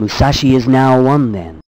Musashi is now one then.